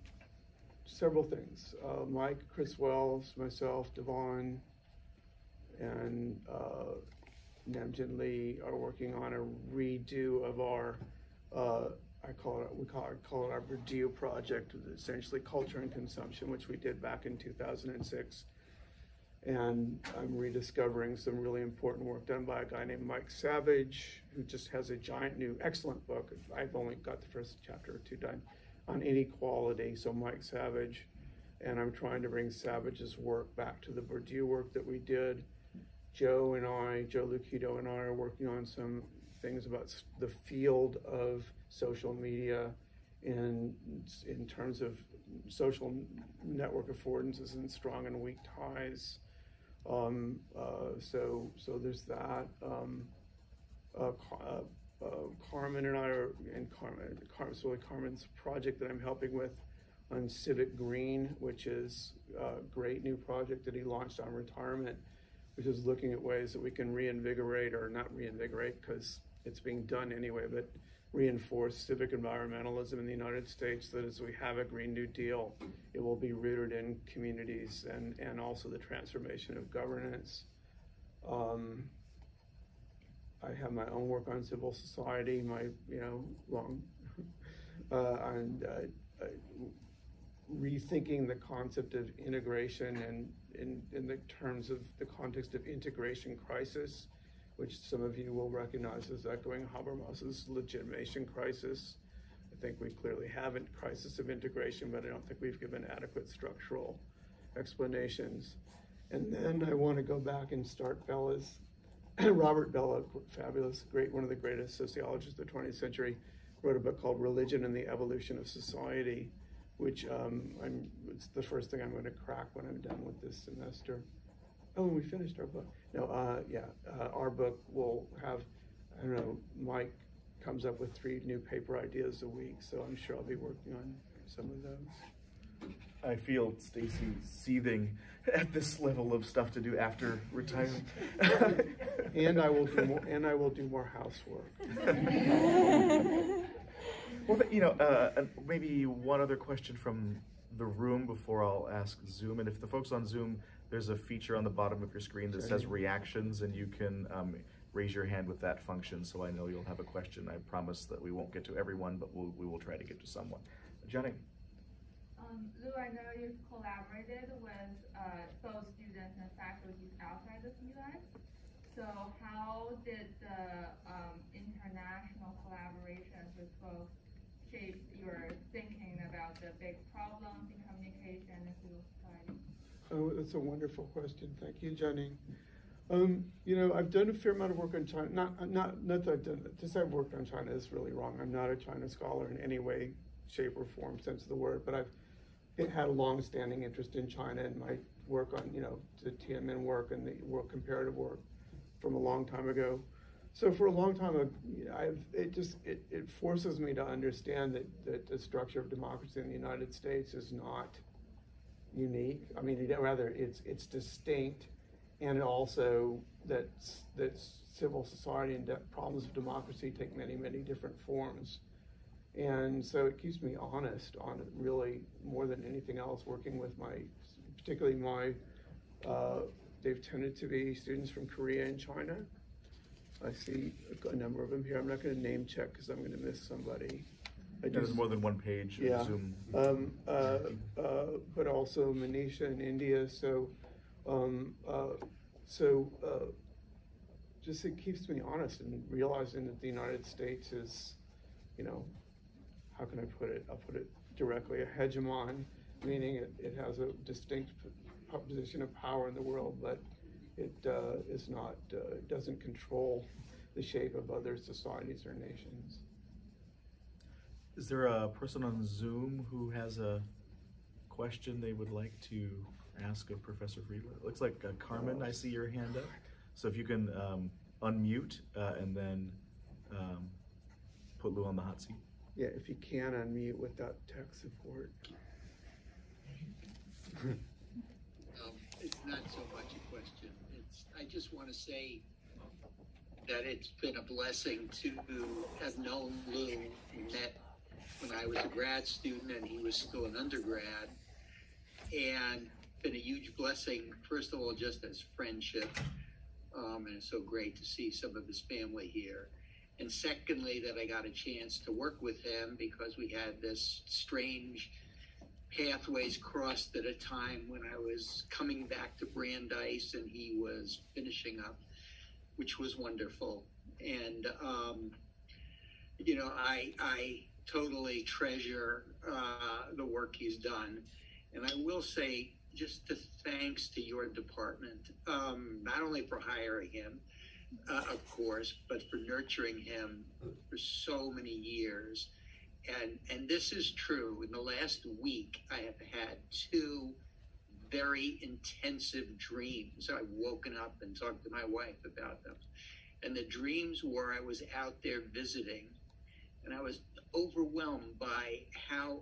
several things. Uh, Mike, Chris Wells, myself, Dhavan, and uh, Namjin Lee are working on a redo of our, uh, I call it, we call it, call it our Bourdieu project, essentially culture and consumption, which we did back in 2006 and I'm rediscovering some really important work done by a guy named Mike Savage, who just has a giant new, excellent book. I've only got the first chapter or two done on inequality. So Mike Savage, and I'm trying to bring Savage's work back to the Bourdieu work that we did. Joe and I, Joe Lukito and I, are working on some things about the field of social media in in terms of social network affordances and strong and weak ties. Um, uh, so, so there's that. Um, uh, uh, uh, Carmen and I are, and Carmen, Carmen, so Carmen's project that I'm helping with on Civic Green, which is a great new project that he launched on retirement, which is looking at ways that we can reinvigorate or not reinvigorate because it's being done anyway, but reinforce civic environmentalism in the United States that as we have a Green New Deal, it will be rooted in communities and, and also the transformation of governance. Um, I have my own work on civil society, my, you know, long, uh, and uh, uh, rethinking the concept of integration and in, in the terms of the context of integration crisis which some of you will recognize as echoing Habermas's legitimation crisis. I think we clearly have a crisis of integration, but I don't think we've given adequate structural explanations. And then I want to go back and start Bellah's, Robert Bellah, fabulous, great, one of the greatest sociologists of the 20th century, wrote a book called Religion and the Evolution of Society, which um, I'm, it's the first thing I'm going to crack when I'm done with this semester. Oh, we finished our book. No, uh, yeah, uh, our book will have, I don't know, Mike comes up with three new paper ideas a week, so I'm sure I'll be working on some of those. I feel Stacy seething at this level of stuff to do after retirement. and I will do more. And I will do more housework. well, you know, uh, maybe one other question from the room before I'll ask Zoom. And if the folks on Zoom there's a feature on the bottom of your screen that says reactions, and you can um, raise your hand with that function. So I know you'll have a question. I promise that we won't get to everyone, but we'll, we will try to get to someone. Jenny. Um, Lew, I know you've collaborated with uh, both students and faculty outside of the U.S. So how did the um, international collaborations with both shape your thinking about the big problems in communication and civil society? Oh, that's a wonderful question. Thank you, Jenny. Um, you know, I've done a fair amount of work on China. Not, not, not that I've done, just I've worked on China is really wrong. I'm not a China scholar in any way, shape, or form, sense of the word. But I've it had a long-standing interest in China and my work on, you know, the TMN work and the world comparative work from a long time ago. So for a long time, I've, it just it, it forces me to understand that, that the structure of democracy in the United States is not unique. I mean, rather it's it's distinct, and also that that civil society and problems of democracy take many many different forms. And so it keeps me honest on it, really, more than anything else, working with my, particularly my, uh, they've tended to be students from Korea and China. I see a number of them here. I'm not going to name check because I'm going to miss somebody. I There's more than one page. Yeah. Zoom. Um, uh, uh, but also Manisha in India. So, um, uh, so uh, just it keeps me honest and realizing that the United States is, you know, how can I put it? I'll put it directly, a hegemon, meaning it, it has a distinct position of power in the world, but it uh, is not, uh, doesn't control the shape of other societies or nations. Is there a person on Zoom who has a question they would like to ask of Professor Friedland? It looks like uh, Carmen, I see your hand up. So if you can um, unmute uh, and then um, put Lew on the hot seat. Yeah, if you can unmute without tech support. um, it's not so much a question. It's I just want to say that it's been a blessing to have known Lew. We met when I was a grad student and he was still an undergrad, and been a huge blessing. First of all, just as friendship, um, and it's so great to see some of his family here and secondly, that I got a chance to work with him because we had this strange pathways crossed at a time when I was coming back to Brandeis and he was finishing up, which was wonderful. And um, you know, I I totally treasure uh, the work he's done, and I will say just the thanks to your department, um, not only for hiring him, uh, of course, but for nurturing him for so many years. And and this is true. In the last week, I have had two very intensive dreams. I've woken up and talked to my wife about them. And the dreams were I was out there visiting, and I was overwhelmed by how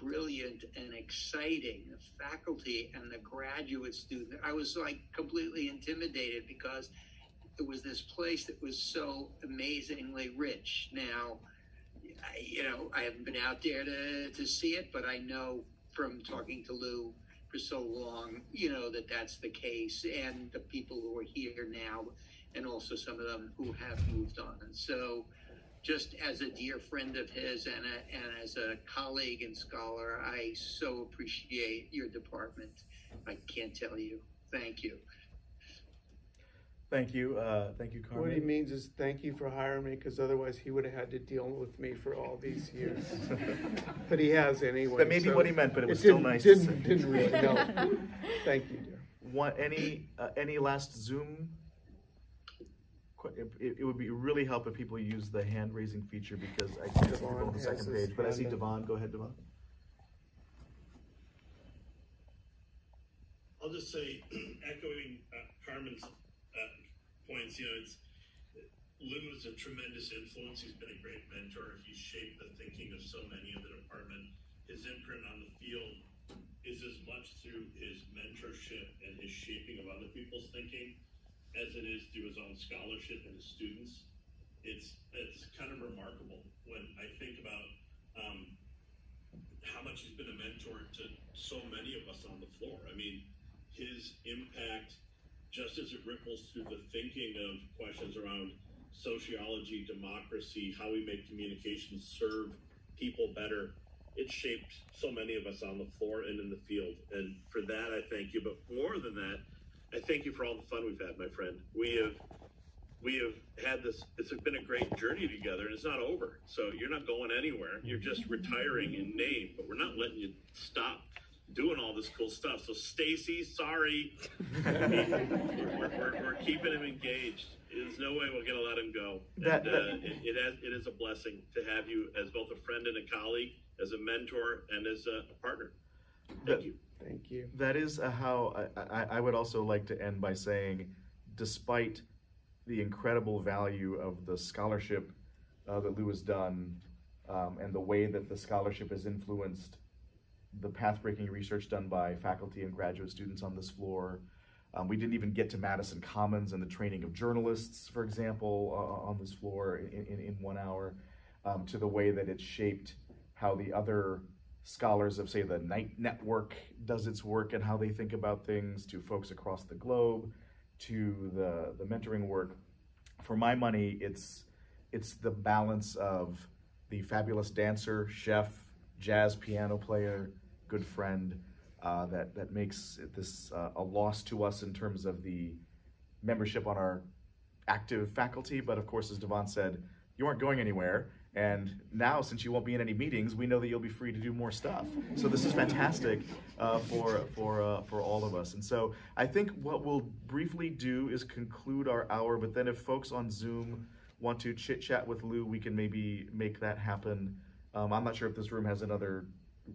brilliant and exciting the faculty and the graduate students. I was like completely intimidated because it was this place that was so amazingly rich. Now, I, you know, I haven't been out there to, to see it, but I know from talking to Lew for so long, you know, that that's the case. And the people who are here now, and also some of them who have moved on. And so, just as a dear friend of his and, a, and as a colleague and scholar, I so appreciate your department. I can't tell you. Thank you. Thank you. Uh, thank you, Carmen. What he means is thank you for hiring me because otherwise he would have had to deal with me for all these years. but he has anyway. That may be so what he meant, but it was it still nice. Didn't, didn't really help. thank you, dear. What, any uh, any last Zoom? It, it, would be really help if people use the hand raising feature because I can't see people on the second page. But I see Dhavan. Go ahead, Dhavan. I'll just say, echoing uh, Carmen's points, you know, it's Lew is a tremendous influence. He's been a great mentor. He's shaped the thinking of so many in the department. His imprint on the field is as much through his mentorship and his shaping of other people's thinking as it is through his own scholarship and his students. It's it's kind of remarkable when I think about um, how much he's been a mentor to so many of us on the floor. I mean, his impact just as it ripples through the thinking of questions around sociology, democracy, how we make communications serve people better, it shaped so many of us on the floor and in the field. And for that, I thank you. But more than that, I thank you for all the fun we've had, my friend. We have we have had this it's been a great journey together and it's not over. So you're not going anywhere. You're just retiring in name but we're not letting you stop doing all this cool stuff. So stacy sorry. We're, we're, we're, keeping him engaged. There's no way we're going to let him go. That- and, that- uh, it, it, has, it is a blessing to have you as both a friend and a colleague as a mentor and as a partner. Thank That- you Thank you. That is how I, I, I would also like to end by saying, despite the incredible value of the scholarship uh, that Lew has done um, and the way that the scholarship has influenced the path-breaking research done by faculty and graduate students on this floor. Um, we didn't even get to Madison Commons and the training of journalists, for example, uh, on this floor in, in, in one hour, um, to the way that it shaped how the other scholars of, say, the Knight Network does its work and how they think about things, to folks across the globe, to the, the mentoring work. For my money, it's, it's the balance of the fabulous dancer, chef, jazz piano player, good friend, uh, that, that makes this uh, a loss to us in terms of the membership on our active faculty. But of course, as Dhavan said, you aren't going anywhere. And now, since you won't be in any meetings, we know that you'll be free to do more stuff. So this is fantastic uh, for for uh, for all of us. And so I think what we'll briefly do is conclude our hour. But then, if folks on Zoom want to chit chat with Lew, we can maybe make that happen. Um, I'm not sure if this room has another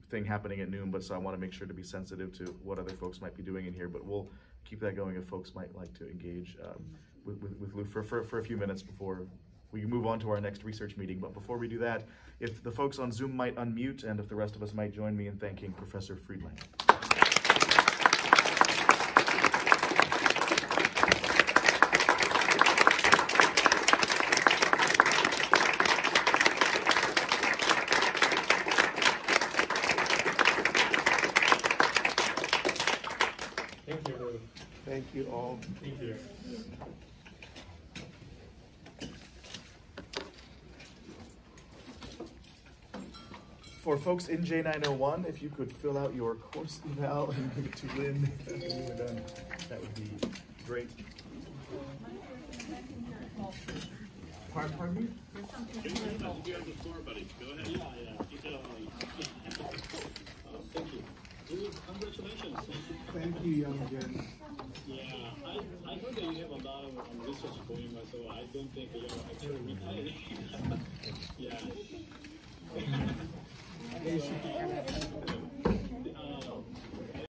thing happening at noon, but so I want to make sure to be sensitive to what other folks might be doing in here. But we'll keep that going if folks might like to engage um, with, with, with Lew for, for, for a few minutes before we can move on to our next research meeting. But before we do that, if the folks on Zoom might unmute and if the rest of us might join me in thanking Professor Friedland. Thank you, Thank you all. Thank you. For folks in J901, if you could fill out your course eval and give it to Lynn when we're done, that would be great. Pardon, pardon me? you have the floor buddy go ahead Yeah, yeah. Keep it. Uh, Thank you. Congratulations. Thank you, young Jen. Yeah, I, I heard that you have a lot of um, research going on, so I don't think you're actually retired.